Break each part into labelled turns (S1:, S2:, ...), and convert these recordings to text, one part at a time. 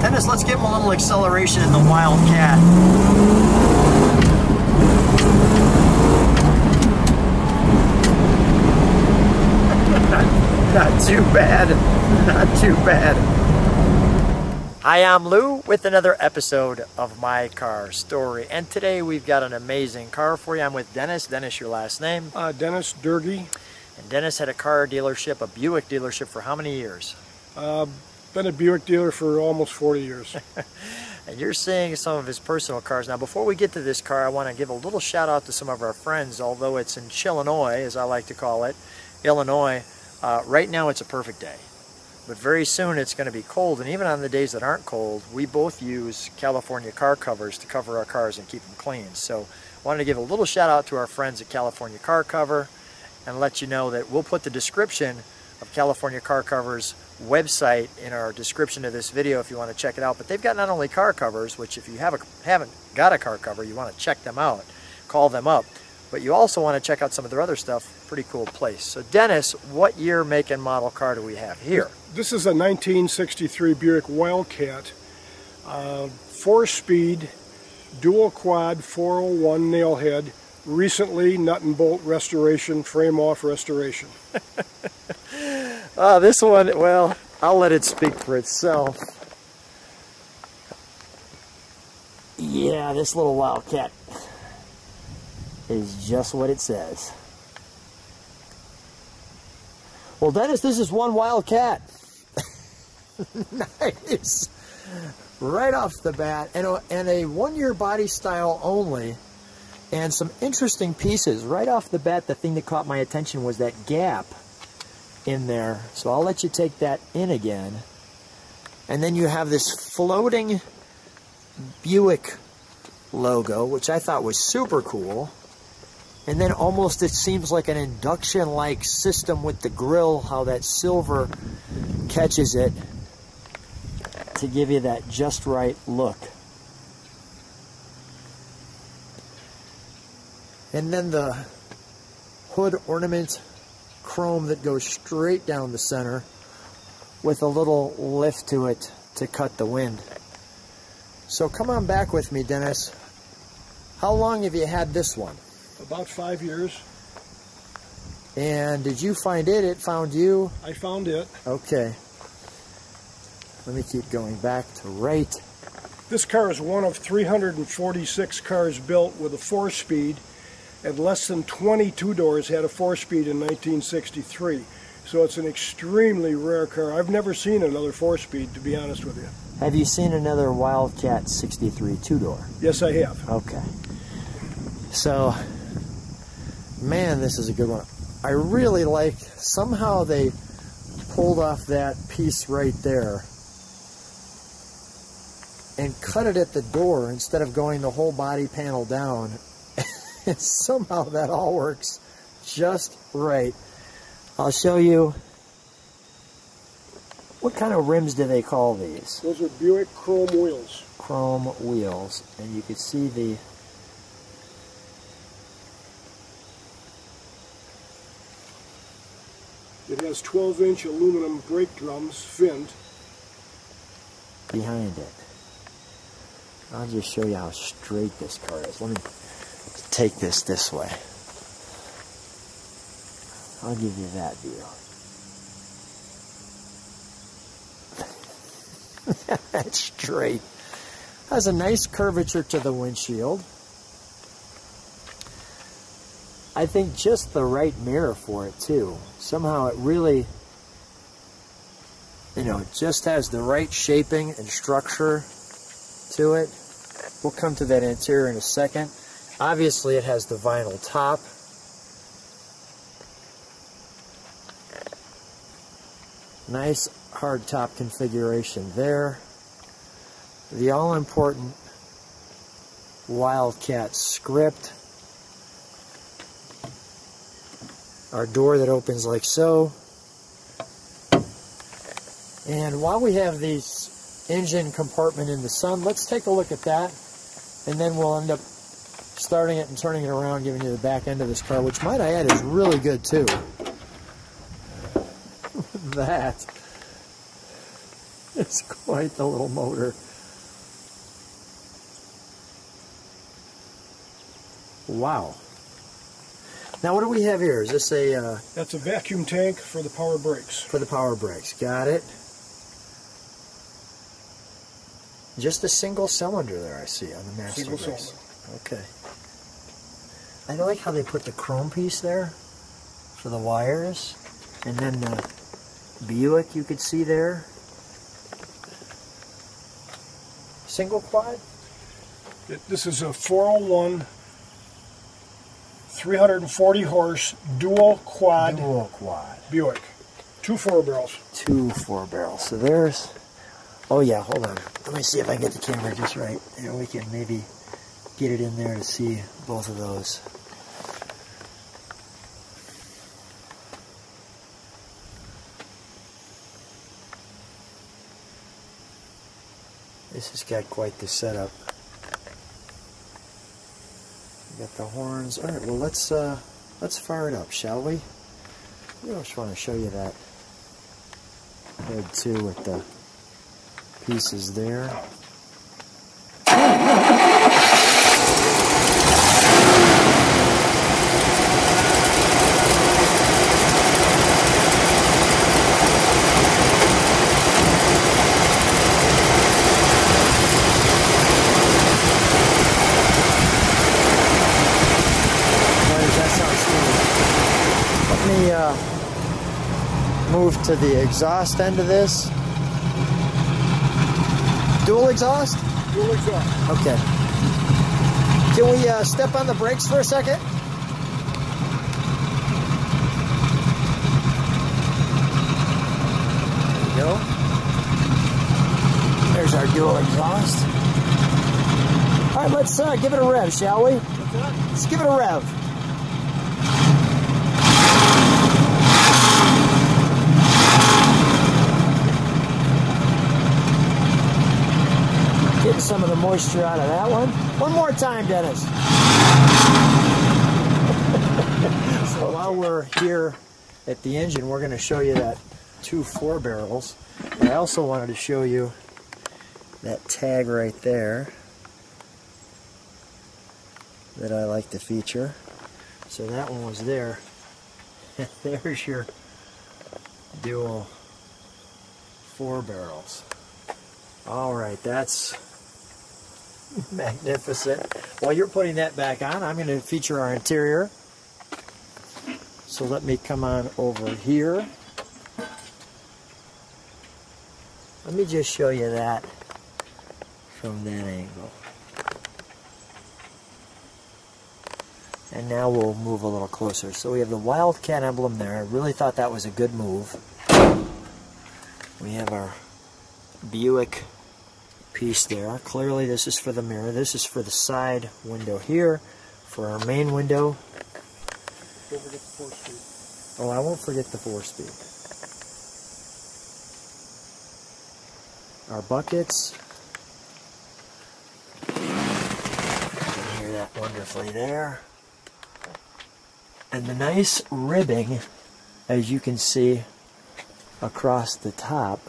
S1: Dennis, let's give him a little acceleration in the Wildcat. Not too bad. Not too bad. Hi, I'm Lou with another episode of My Car Story. And today we've got an amazing car for you. I'm with Dennis. Dennis, your last name?
S2: Uh, Dennis Doerge.
S1: And Dennis had a car dealership, a Buick dealership, for how many years?
S2: Uh, been a Buick dealer for almost 40 years.
S1: and you're seeing some of his personal cars. Now, before we get to this car, I want to give a little shout out to some of our friends, although it's in Chillinois, as I like to call it, Illinois. Uh, right now, it's a perfect day. But very soon it's going to be cold, and even on the days that aren't cold, we both use California car covers to cover our cars and keep them clean. So I wanted to give a little shout out to our friends at California Car Cover and let you know that we'll put the description of California Car Covers website in our description of this video if you want to check it out. But they've got not only car covers, which if you have a, haven't got a car cover, you want to check them out, call them up. But you also want to check out some of their other stuff. Pretty cool place. So Dennis, what year, make, and model car do we have here?
S2: This is a 1963 Buick Wildcat. Uh, Four-speed, dual quad 401 nailhead. Recently, nut and bolt restoration, frame off restoration.
S1: uh, this one, well, I'll let it speak for itself. Yeah, this little Wildcat is just what it says. Well, Dennis, this is one Wildcat. nice. Right off the bat. And a, and a one-year body style only. And some interesting pieces. Right off the bat, the thing that caught my attention was that gap in there. So I'll let you take that in again. And then you have this floating Buick logo, which I thought was super cool. And then almost it seems like an induction-like system with the grill, how that silver catches it to give you that just right look. And then the hood ornament chrome that goes straight down the center with a little lift to it to cut the wind. So come on back with me, Dennis. How long have you had this one?
S2: About five years.
S1: And did you find it? It found you?
S2: I found it.
S1: Okay. Let me keep going back to right.
S2: This car is one of 346 cars built with a four-speed, and less than 22 doors had a four-speed in 1963. So it's an extremely rare car. I've never seen another four-speed, to be honest with you.
S1: Have you seen another Wildcat 63 two-door?
S2: Yes, I have.
S1: Okay. So, man, this is a good one. I really like, somehow they pulled off that piece right there and cut it at the door instead of going the whole body panel down. and somehow that all works just right. I'll show you. What kind of rims do they call these?
S2: Those are Buick chrome wheels.
S1: Chrome wheels. And you can see the
S2: It has 12 inch aluminum brake drums, finned.
S1: Behind it. I'll just show you how straight this car is. Let me take this this way. I'll give you that view. That's straight. Has a nice curvature to the windshield. I think just the right mirror for it too. Somehow it really, you know, it just has the right shaping and structure to it. We'll come to that interior in a second. Obviously it has the vinyl top. Nice hard top configuration there. The all-important Wildcat script. Our door that opens like so. And while we have these engine compartment in the sun, let's take a look at that. And then we'll end up starting it and turning it around, giving you the back end of this car, which might I add is really good too. that is quite the little motor. Wow. Now what do we have here? Is this a uh,
S2: That's a vacuum tank for the power brakes.
S1: for the power brakes? Got it. Just a single cylinder there I see on the master
S2: Single cylinder.
S1: Okay. I like how they put the chrome piece there for the wires, and then the Buick you could see there. Single quad.
S2: It- This is a 401 340 horse dual quad
S1: Dual quad.
S2: Buick. Two four barrels.
S1: Two four barrels. So there's. Oh yeah, hold on. Let me see if I can get the camera just right. And we can maybe get it in there to see both of those. This has got quite the setup. Got the horns. All right, well let's uh, let's fire it up, shall we? I just want to show you that head too with the pieces there. Boy, does that sound smooth. Let me uh, move to the exhaust end of this. Dual exhaust?
S2: Dual exhaust.
S1: Okay. Can we uh, step on the brakes for a second? There we go. There's our dual exhaust. All right, let's uh, give it a rev, shall we? Let's give it a rev. Some of the moisture out of that one. One more time, Dennis. so while we're here at the engine, we're going to show you that two four barrels. I also wanted to show you that tag right there that I like to feature. So that one was there. There's your dual four barrels. All right, that's magnificent. While you're putting that back on, I'm going to feature our interior. So let me come on over here. Let me just show you that from that angle. And now we'll move a little closer. So we have the Wildcat emblem there. I really thought that was a good move. We have our Buick piece there. Clearly this is for the mirror. This is for the side window here. For our main window.
S2: Don't forget the four speed.
S1: Oh, I won't forget the four speed. Our buckets. You can hear that wonderfully there. And the nice ribbing, as you can see across the top.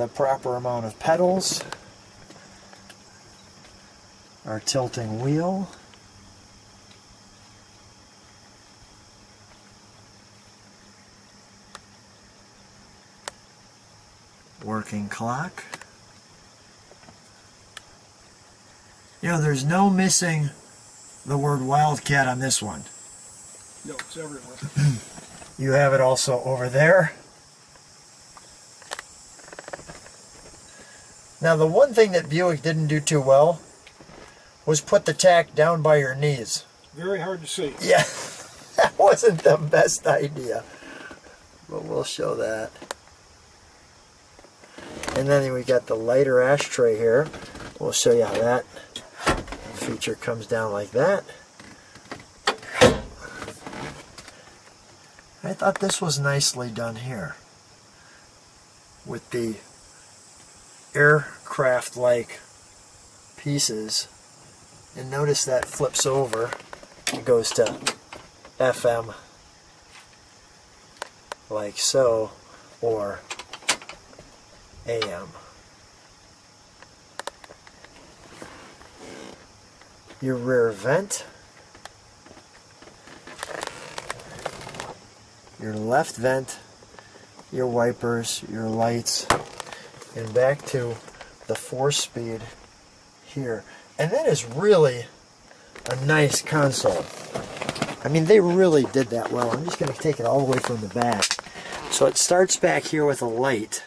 S1: The proper amount of pedals our tilting wheel. Working clock. You know, there's no missing the word wildcat on this one.
S2: No, it's everywhere.
S1: You have it also over there. Now, the one thing that Buick didn't do too well was put the tach down by your knees.
S2: Very hard to see.
S1: Yeah, that wasn't the best idea. But we'll show that. And then we got the lighter ashtray here. We'll show you how that feature comes down like that. I thought this was nicely done here. With the aircraft-like pieces. And notice that flips over. It goes to FM like so, or AM. Your rear vent. Your left vent, your wipers, your lights, and back to the four speed here. And that is really a nice console. I mean, they really did that well. I'm just going to take it all the way from the back. So it starts back here with a light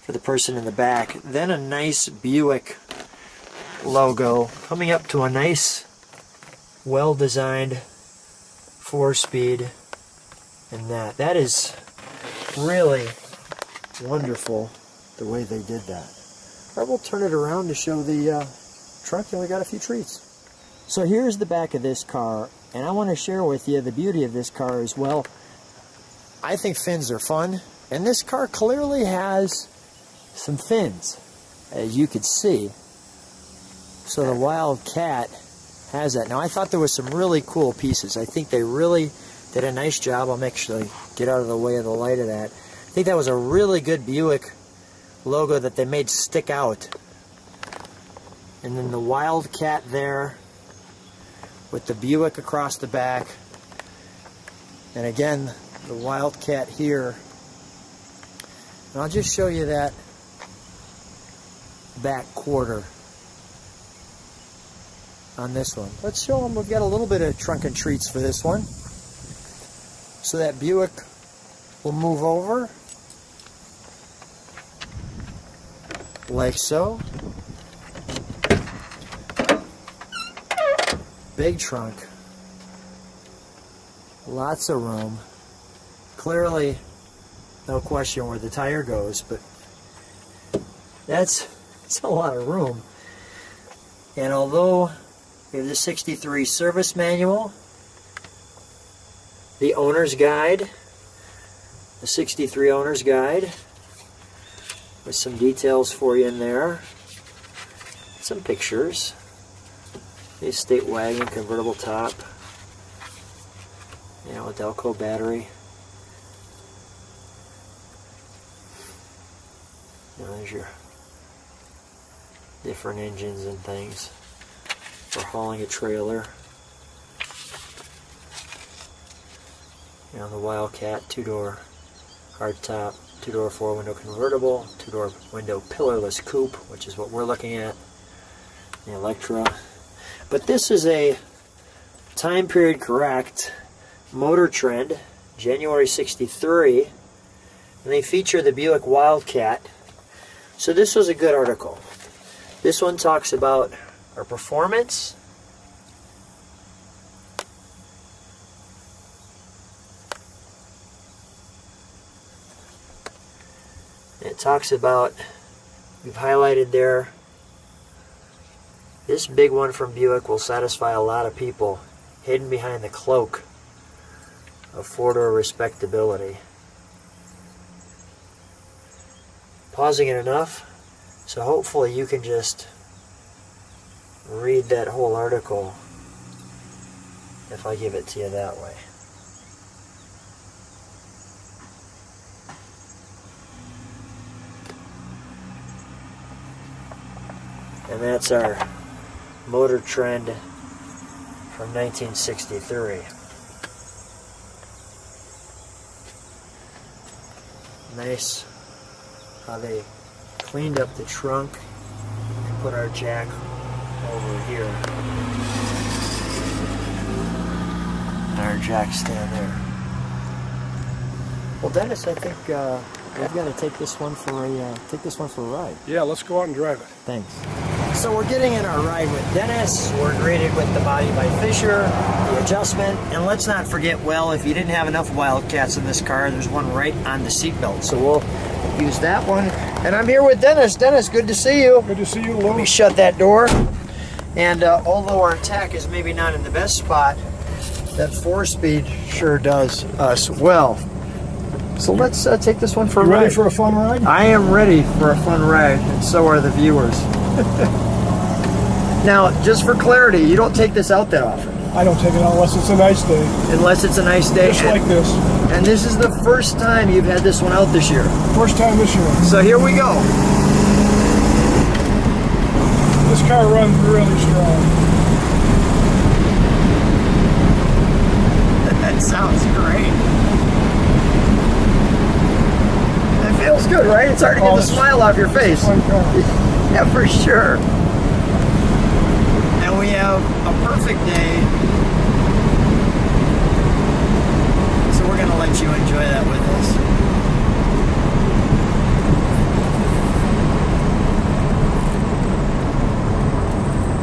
S1: for the person in the back. Then a nice Buick logo coming up to a nice, well-designed four-speed and that. That is really wonderful the way they did that. I will turn it around to show the uh, trunk and we got a few treats. So here's the back of this car and I want to share with you the beauty of this car as well. I think fins are fun and this car clearly has some fins as you could see. So the Wildcat has that. Now I thought there was some really cool pieces. I think they really did a nice job. I'm actually get out of the way of the light of that. I think that was a really good Buick logo that they made stick out. And then the Wildcat there with the Buick across the back. And again, the Wildcat here. And I'll just show you that back quarter on this one. Let's show them we've got a little bit of trunk and treats for this one. So that Buick will move over like so. Big trunk. Lots of room. Clearly, no question where the tire goes, but that's, that's a lot of room. And although we have the 63 service manual, the owner's guide, the 63 owner's guide, with some details for you in there, some pictures. The estate wagon, convertible top, you know, a Delco battery. You know, there's your different engines and things for hauling a trailer. You know, the Wildcat two-door hardtop, two-door four-window convertible, two-door window pillarless coupe, which is what we're looking at. The Electra. But this is a time period correct motor trend, January 63, and they feature the Buick Wildcat. So this was a good article. This one talks about our performance, It talks about, we've highlighted there, this big one from Buick will satisfy a lot of people hidden behind the cloak of four-door respectability. Pausing it enough, so hopefully you can just read that whole article if I give it to you that way. And that's our Motor Trend from 1963. Nice how they cleaned up the trunk and put our jack over here. And our jack stand there. Well, Dennis, I think uh, we've got to take this one for a uh, take this one for a ride.
S2: Yeah, let's go out and drive it.
S1: Thanks. So we're getting in our ride with Dennis. We're greeted with the body by Fisher, the adjustment, and let's not forget, well, if you didn't have enough Wildcats in this car, there's one right on the seatbelt. So we'll use that one. And I'm here with Dennis. Dennis, good to see you.
S2: Good to see you,
S1: Let me shut that door. And uh, although our tech is maybe not in the best spot, that four-speed sure does us well. So let's uh, take this one for a
S2: You ready for a fun ride?
S1: I am ready for a fun ride, and so are the viewers. now, just for clarity, you don't take this out that often,
S2: I don't take it out unless it's a nice day,
S1: unless it's a nice day.
S2: just
S1: and,
S2: like this.
S1: and this is the first time you've had this one out this year.
S2: First time this year.
S1: So here we go.
S2: This car runs really strong.
S1: That sounds great. It feels good, right? It's hard to get
S2: Oh,
S1: the smile off your face. Yeah, for sure. Have a perfect day. So we're going to let you enjoy that with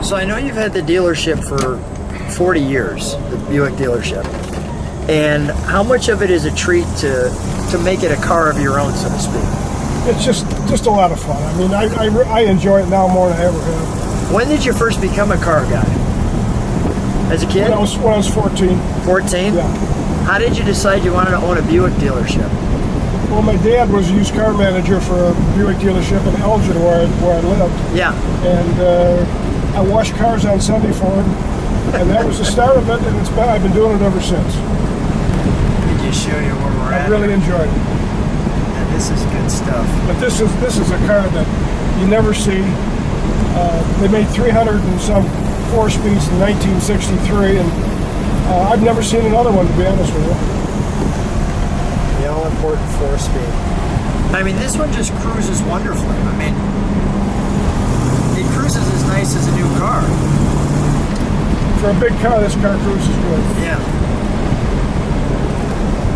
S1: us. So I know you've had the dealership for 40 years, the Buick dealership. And how much of it is a treat to to make it a car of your own, so to speak?
S2: It's just just a lot of fun. I mean, I, I, I enjoy it now more than I ever have.
S1: When did you first become a car guy? As a kid?
S2: When I was when I was 14,
S1: 14?
S2: yeah.
S1: How did you decide you wanted to own a Buick dealership?
S2: Well, my dad was a used car manager for a Buick dealership in Elgin, where I, where I lived,
S1: Yeah.
S2: and uh, I washed cars on Sunday for him, and that was the start of it. And it's been I've been doing it ever since.
S1: Did you show you where we're
S2: I
S1: at?
S2: really enjoyed it.
S1: And this is good stuff.
S2: But this is this is a car that you never see. Uh, they made 300 and some four speeds in 1963, and uh, I've never seen another one to be honest with you.
S1: The all important four speed. I mean, this one just cruises wonderfully. I mean, it cruises as nice as a new car.
S2: For a big car, this car cruises good.
S1: Yeah.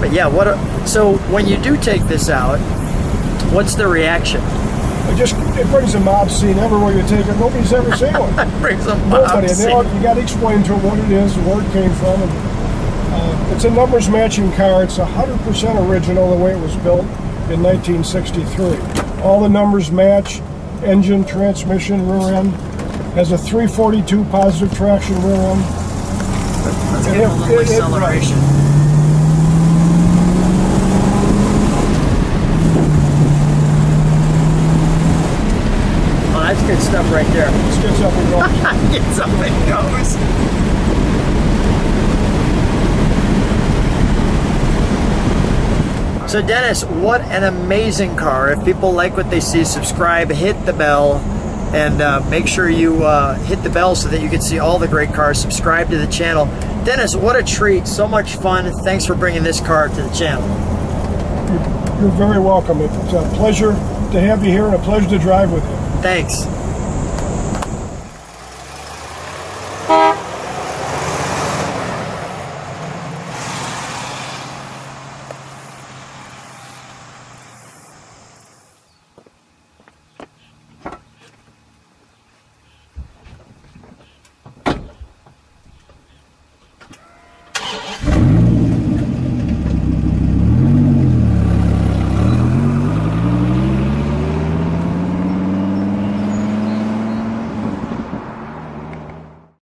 S1: But yeah, what? A, so when you do take this out, what's the reaction?
S2: It just it brings a mob scene everywhere you take it. Nobody's ever seen one.
S1: Brings a
S2: Nobody. And they all, you got to explain to them what it is, where it came from. And, uh, it's a numbers matching car. It's 100% original the way it was built in 1963. All the numbers match. Engine, transmission, rear end. Has a 342 positive traction rear end.
S1: Let's
S2: it-
S1: it a little
S2: it- it
S1: acceleration. Stuff right there.
S2: Gets up and goes.
S1: Gets up and goes. So Dennis, what an amazing car. If people like what they see, subscribe, hit the bell, and uh, make sure you uh, hit the bell so that you can see all the great cars. Subscribe to the channel. Dennis, what a treat. So much fun. Thanks for bringing this car to the channel.
S2: You're very welcome. It's a pleasure to have you here and a pleasure to drive with you.
S1: Thanks.